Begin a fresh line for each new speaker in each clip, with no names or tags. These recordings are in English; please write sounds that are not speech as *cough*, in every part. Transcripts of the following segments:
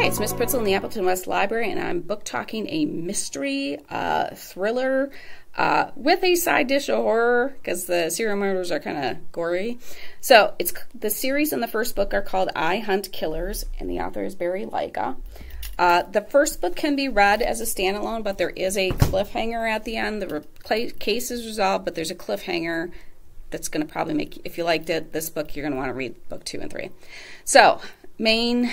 Hi, it's Miss Pritzl in the Appleton West Library, and I'm book talking a mystery uh, thriller uh, with a side dish of horror because the serial murders are kind of gory. So it's the series and the first book are called I Hunt Killers, and the author is Barry Lyga. Uh, the first book can be read as a standalone, but there is a cliffhanger at the end. The case is resolved, but there's a cliffhanger that's going to probably make, if you liked it, this book, you're going to want to read book two and three. So, main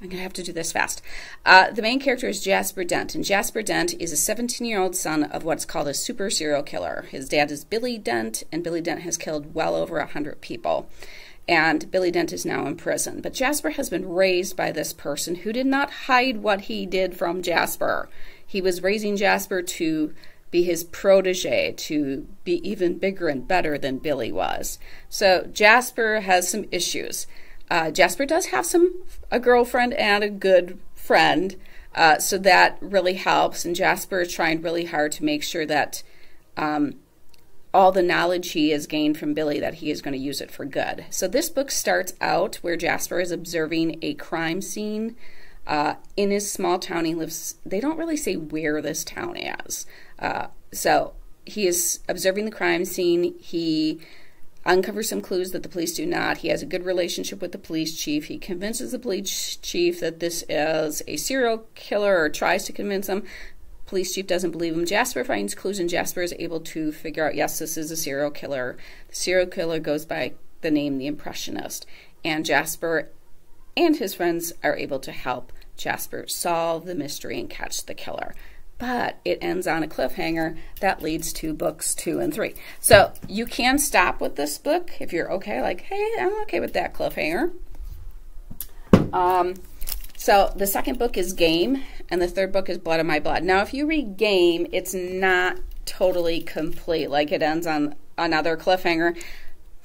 I'm going to have to do this fast. Uh, the main character is Jasper Dent, and Jasper Dent is a 17 year old son of what's called a super serial killer. His dad is Billy Dent, and Billy Dent has killed well over 100 people. And Billy Dent is now in prison. But Jasper has been raised by this person who did not hide what he did from Jasper. He was raising Jasper to be his protege, to be even bigger and better than Billy was. So Jasper has some issues. Uh, Jasper does have some a girlfriend and a good friend, uh, so that really helps. And Jasper is trying really hard to make sure that um, all the knowledge he has gained from Billy that he is going to use it for good. So this book starts out where Jasper is observing a crime scene. Uh, in his small town, he lives. They don't really say where this town is. Uh, so he is observing the crime scene. He uncovers some clues that the police do not. He has a good relationship with the police chief. He convinces the police chief that this is a serial killer or tries to convince him. Police chief doesn't believe him. Jasper finds clues, and Jasper is able to figure out yes, this is a serial killer. The serial killer goes by the name The Impressionist. And Jasper and his friends are able to help Jasper solve the mystery and catch the killer but it ends on a cliffhanger that leads to books two and three. So you can stop with this book if you're okay, like, hey, I'm okay with that cliffhanger. Um, so the second book is Game, and the third book is Blood of My Blood. Now, if you read Game, it's not totally complete, like it ends on another cliffhanger.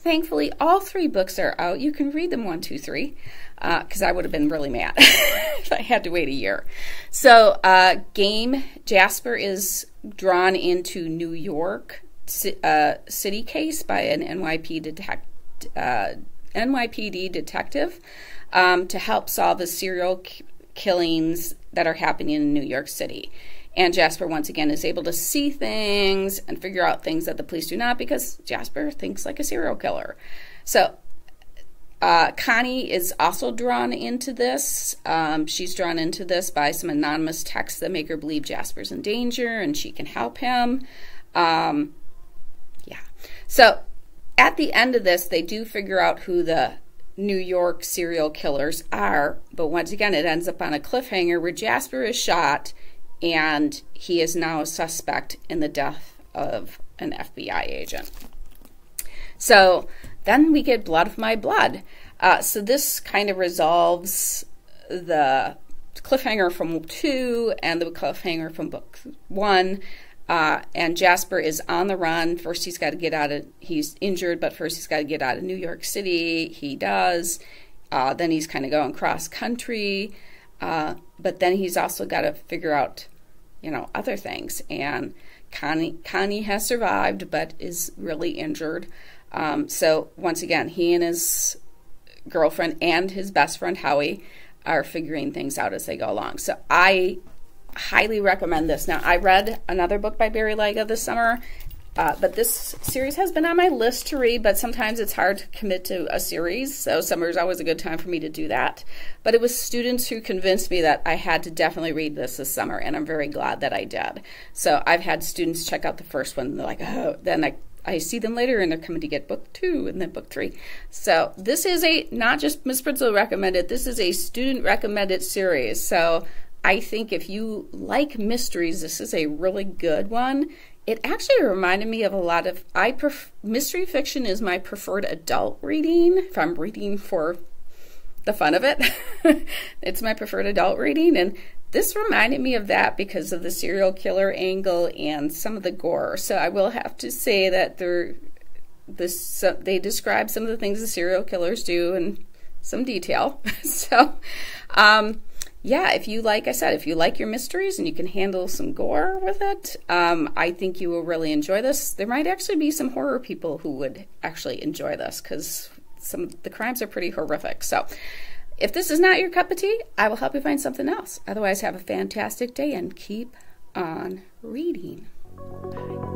Thankfully, all three books are out. You can read them one, two, three because uh, I would have been really mad *laughs* if I had to wait a year. So, uh, game Jasper is drawn into New York uh, city case by an NYP detect, uh, NYPD detective um, to help solve the serial killings that are happening in New York City. And Jasper, once again, is able to see things and figure out things that the police do not because Jasper thinks like a serial killer. So uh, Connie is also drawn into this. Um, she's drawn into this by some anonymous texts that make her believe Jasper's in danger and she can help him. Um, yeah. So at the end of this, they do figure out who the New York serial killers are, but once again, it ends up on a cliffhanger where Jasper is shot and he is now a suspect in the death of an FBI agent. So then we get Blood of My Blood. Uh, so this kind of resolves the cliffhanger from two and the cliffhanger from book one. Uh, and Jasper is on the run. First, he's got to get out of, he's injured, but first he's got to get out of New York City. He does. Uh, then he's kind of going cross country. Uh, but then he's also got to figure out, you know, other things. And Connie, Connie has survived, but is really injured. Um, so once again, he and his girlfriend and his best friend Howie are figuring things out as they go along. So I highly recommend this. Now I read another book by Barry Lyga this summer. Uh, but this series has been on my list to read, but sometimes it's hard to commit to a series. So summer is always a good time for me to do that. But it was students who convinced me that I had to definitely read this this summer, and I'm very glad that I did. So I've had students check out the first one, and they're like, oh, then I I see them later and they're coming to get book two and then book three. So this is a not just Miss Pritzl recommended, this is a student recommended series. So I think if you like mysteries, this is a really good one. It actually reminded me of a lot of I pref- mystery fiction is my preferred adult reading if I'm reading for the fun of it. *laughs* it's my preferred adult reading and this reminded me of that because of the serial killer angle and some of the gore. So I will have to say that they're this they describe some of the things the serial killers do in some detail. *laughs* so um, yeah, if you like I said, if you like your mysteries and you can handle some gore with it, um, I think you will really enjoy this. There might actually be some horror people who would actually enjoy this because some the crimes are pretty horrific. So if this is not your cup of tea, I will help you find something else. Otherwise, have a fantastic day and keep on reading. Bye.